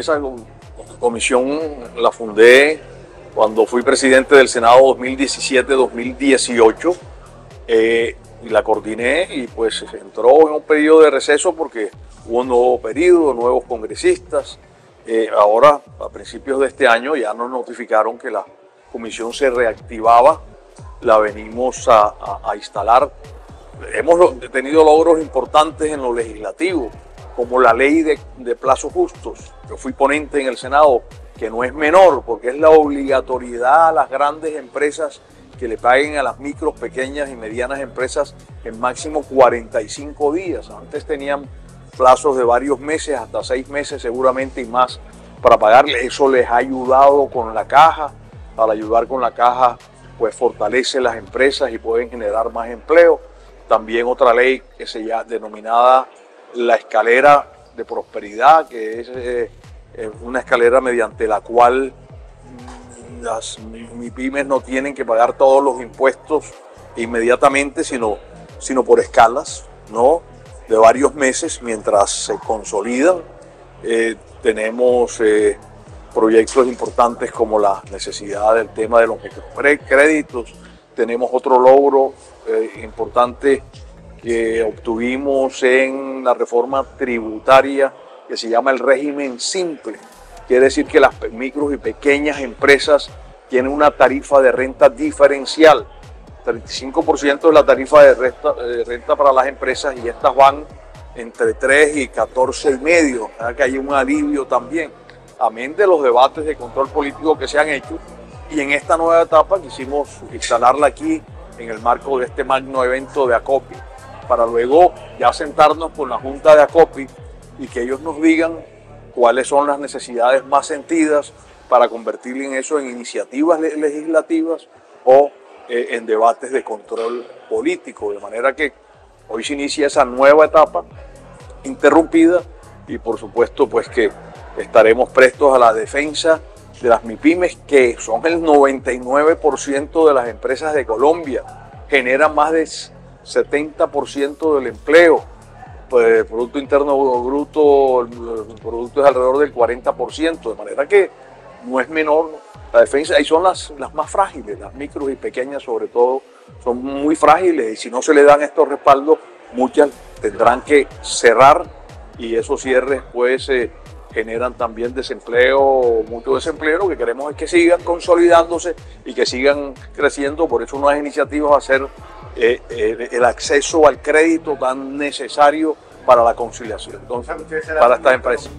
esa comisión la fundé cuando fui presidente del Senado 2017-2018 eh, y la coordiné y pues entró en un periodo de receso porque hubo un nuevo periodo, nuevos congresistas. Eh, ahora, a principios de este año, ya nos notificaron que la comisión se reactivaba, la venimos a, instalar. Hemos tenido logros importantes en lo legislativo, como la ley de, plazos justos. Yo fui ponente en el Senado, que no es menor, porque es la obligatoriedad a las grandes empresas que le paguen a las micros, pequeñas y medianas empresas en máximo 45 días. Antes tenían plazos de varios meses, hasta seis meses seguramente y más para pagarle. Eso les ha ayudado con la caja. Al ayudar con la caja, pues fortalece las empresas y pueden generar más empleo. También otra ley que se llama denominada la escalera de prosperidad, que es eh, una escalera mediante la cual las MIPIMES no tienen que pagar todos los impuestos inmediatamente, sino, sino por escalas, ¿no? De varios meses mientras se consolidan. Eh, tenemos eh, proyectos importantes como la necesidad del tema de los créditos. Tenemos otro logro importante que obtuvimos en la reforma tributaria que se llama el régimen simple. Quiere decir que las micros y pequeñas empresas tienen una tarifa de renta diferencial. 35% de la tarifa de renta, renta, para las empresas y estas van entre 3 y 14 y medio. que hay un alivio también, amén de los debates de control político que se han hecho. Y en esta nueva etapa quisimos instalarla aquí en el marco de este magno evento de ACOPI, para luego ya sentarnos con la Junta de ACOPI y que ellos nos digan cuáles son las necesidades más sentidas para convertir en eso en iniciativas legislativas o eh, en debates de control político. De manera que hoy se inicia esa nueva etapa interrumpida y por supuesto pues que estaremos prestos a la defensa de las MIPIMES que son el 99% de las empresas de Colombia, generan más del 70% del empleo. Pues, el Producto Interno Bruto, el producto es alrededor del 40%, de manera que no es menor la defensa, ahí son las, las más frágiles, las micros y pequeñas sobre todo, son muy frágiles y si no se le dan estos respaldos, muchas tendrán que cerrar y esos cierres pues eh, generan también desempleo, mucho desempleo, lo que queremos es que sigan consolidándose y que sigan creciendo, por eso unas iniciativas va a ser eh, eh, el acceso al crédito tan necesario para la conciliación, para esta empresa.